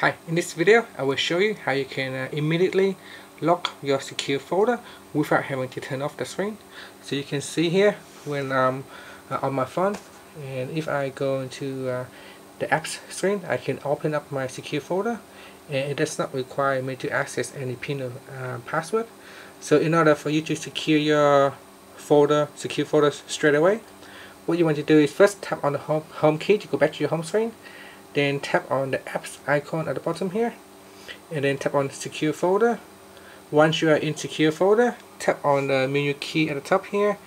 Hi, in this video I will show you how you can uh, immediately lock your secure folder without having to turn off the screen. So you can see here when I'm uh, on my phone and if I go into uh, the apps screen I can open up my secure folder and it does not require me to access any pin or uh, password. So in order for you to secure your folder, secure folders straight away, what you want to do is first tap on the home, home key to go back to your home screen then tap on the apps icon at the bottom here and then tap on secure folder. Once you are in secure folder tap on the menu key at the top here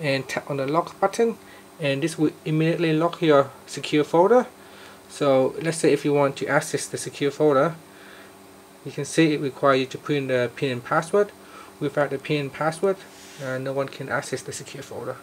and tap on the lock button and this will immediately lock your secure folder. So let's say if you want to access the secure folder you can see it requires you to put in the pin and password. Without the pin and password uh, no one can access the secure folder.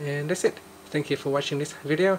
And that's it. Thank you for watching this video